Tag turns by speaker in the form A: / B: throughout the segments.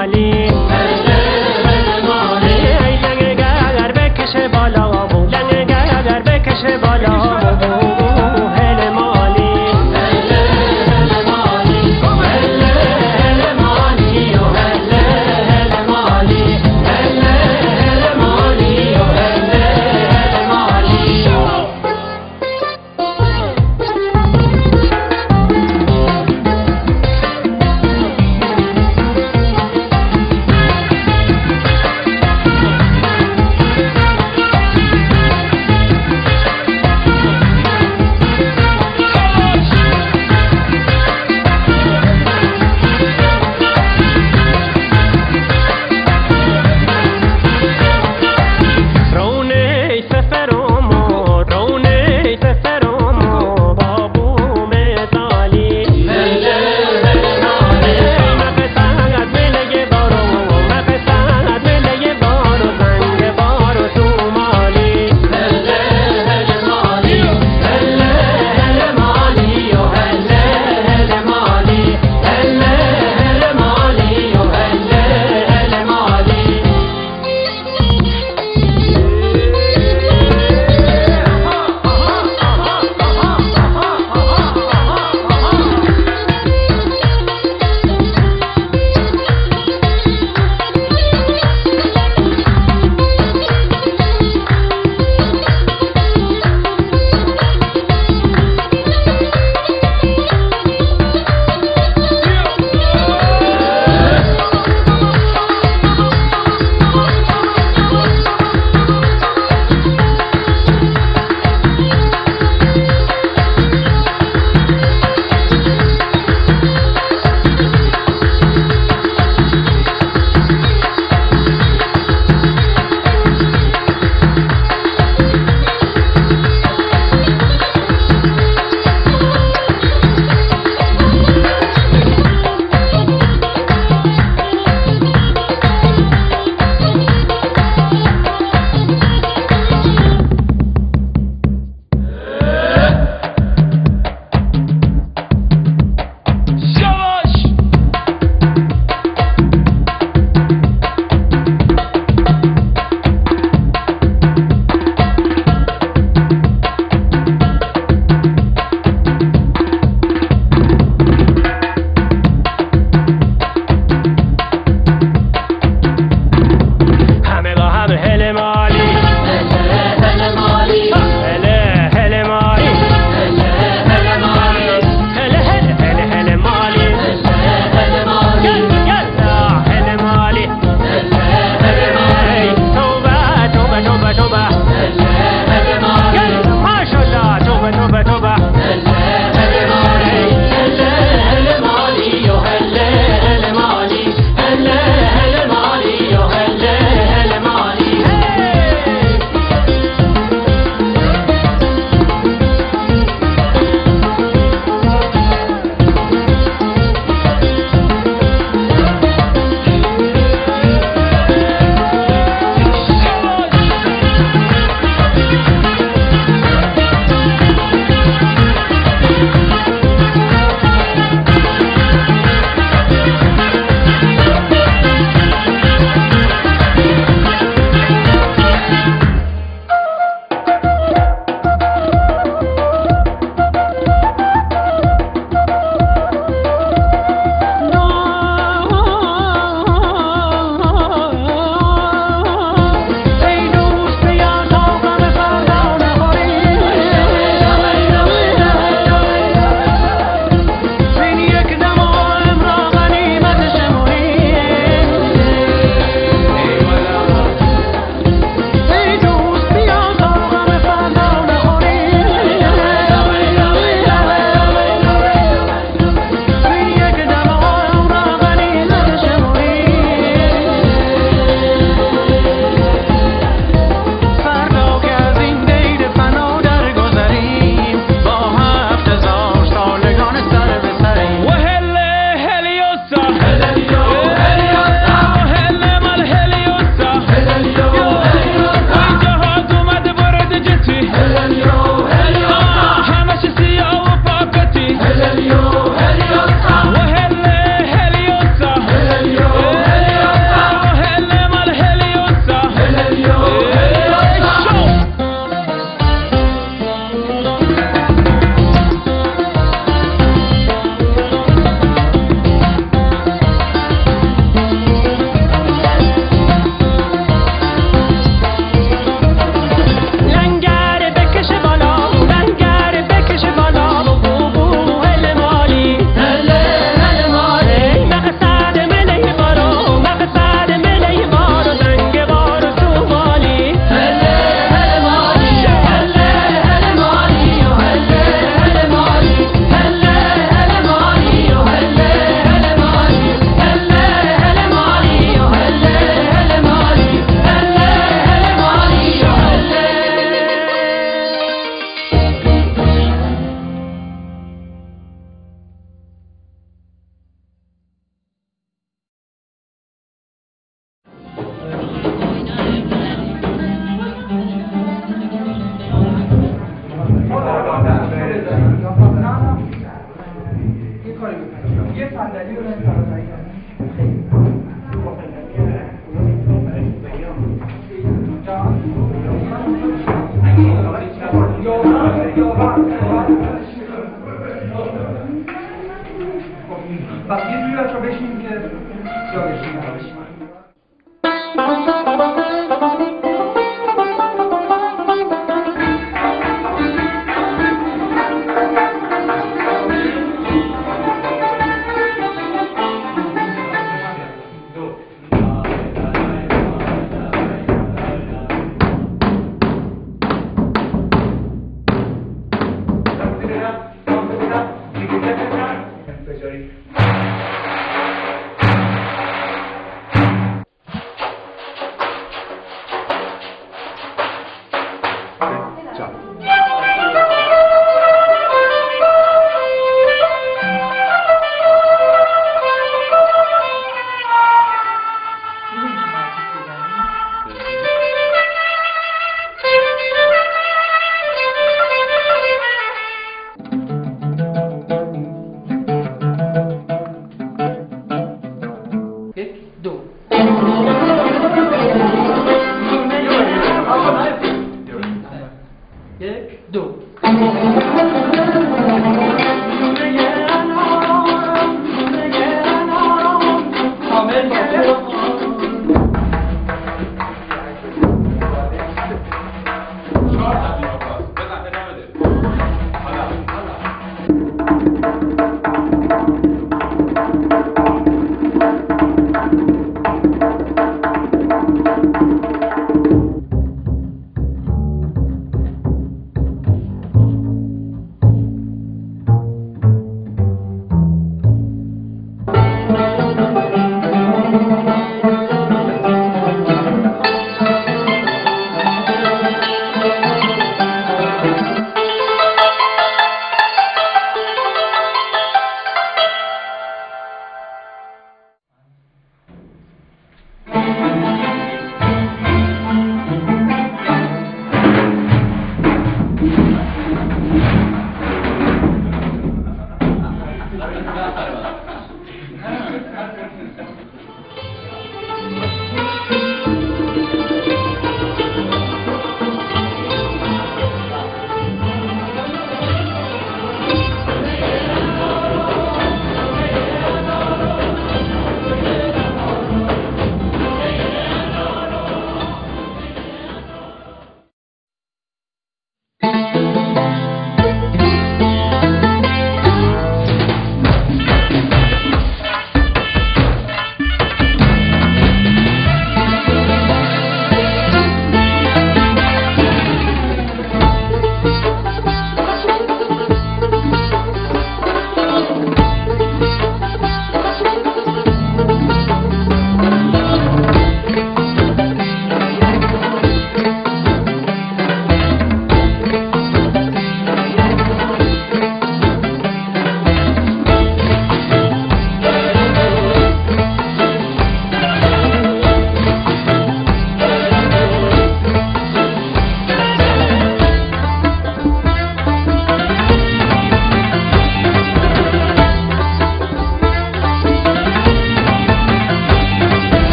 A: ali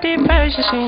A: tes pages, je suis